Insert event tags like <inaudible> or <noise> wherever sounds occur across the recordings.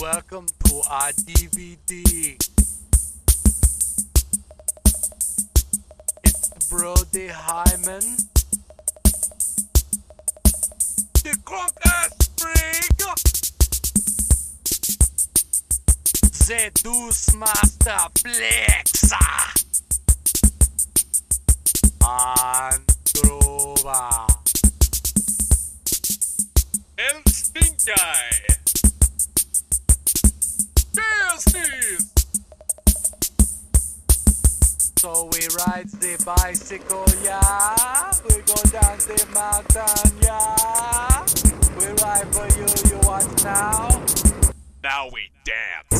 Welcome to our DVD. It's Brody Hyman. The crunk ass freak. Deuce Master Flexa. Androva. El Stink Guy. So we ride the bicycle, yeah. We go down the mountain, yeah. We ride for you, you watch now. Now we dance.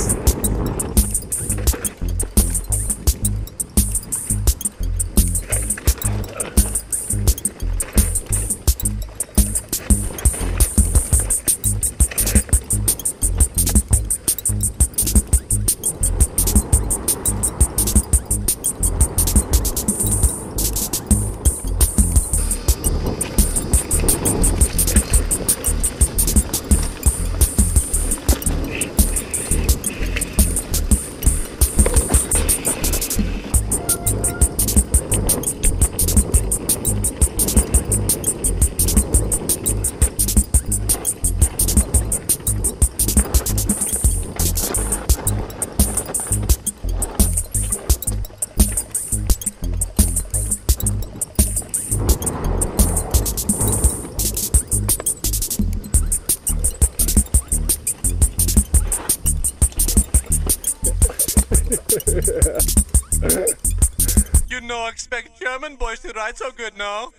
You know, expect German boys to ride so good, no?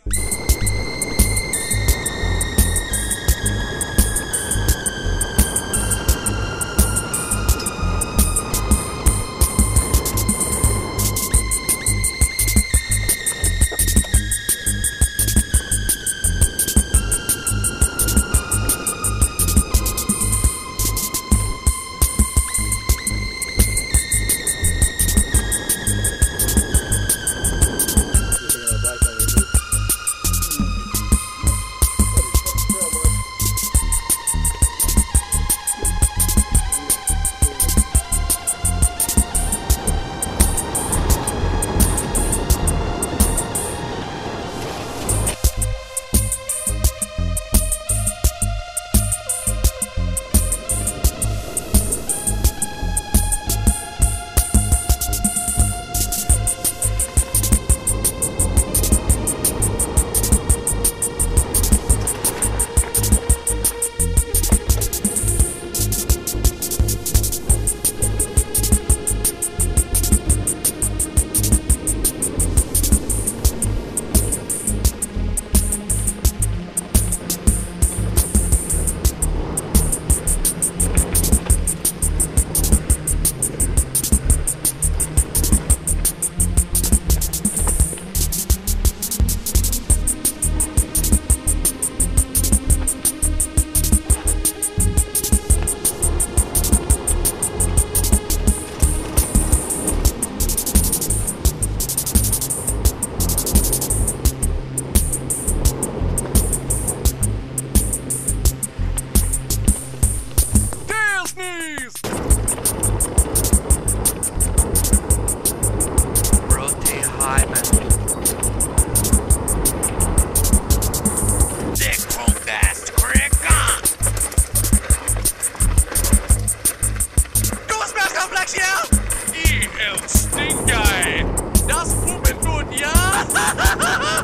EL Stinkei! Das Puppen tut, ja? <laughs>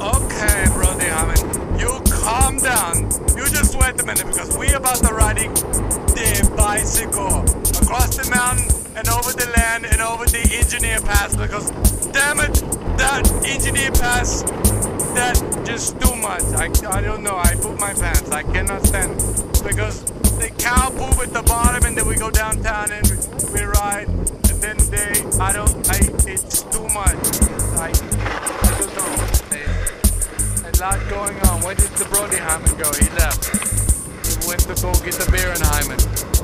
okay, Brody Hyman. You calm down. You just wait a minute because we about to riding the bicycle across the mountain and over the land and over the engineer pass because damn it, that engineer pass, that just too much. I, I don't know. I poop my pants. I cannot stand because the cow poop at the bottom and then we go downtown and then they I don't I it's too much. I I don't know. A lot going on. Where did the Brody Hyman go? He left. He went to go get the beer in Hyman.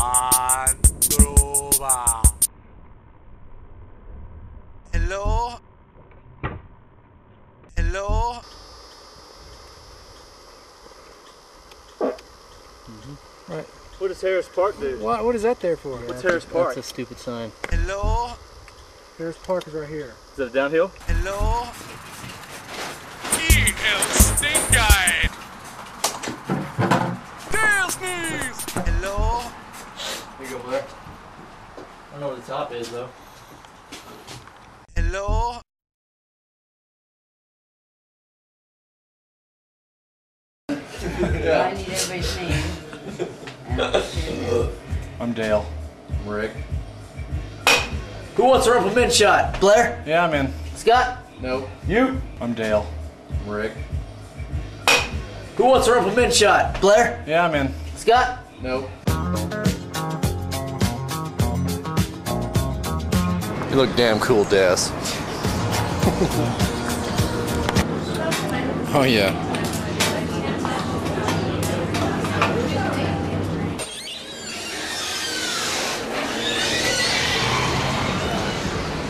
Andruba. Hello? Hello? Mm-hmm. Right. What does Harris Park do? What, what is that there for? What's Harris Park? That's a stupid sign. Hello? Harris Park is right here. Is it a downhill? Hello? He el stink guy! Tail sneeze! Hello? Here you go, Blair. I don't know where the top is, though. Hello? <laughs> I need everybody's name. I'm Dale. Rick. Who wants a Rumple Minze shot? Blair? Yeah, I'm in. Scott? Nope. You? I'm Dale. Rick. Who wants a Rumple Minze shot? Blair? Yeah, I'm in. Scott? Nope. You look damn cool, Daz. oh yeah.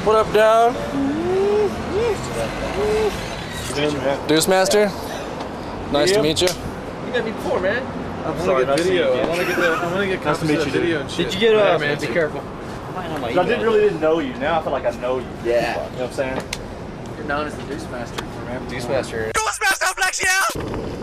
What up, Down? Deuce Master? Nice to meet you. You got me poor, man. I'm sorry, nice video. I want to get the. I want to get copies meet of you, the dude. video and shit. Did you get uh, Yeah, man. Be careful. I I didn't really didn't know you. Now I feel like I know you. Yeah. You know what I'm saying? You're known as the Deuce Master. Deuce Master. Ghostmaster Black Shield!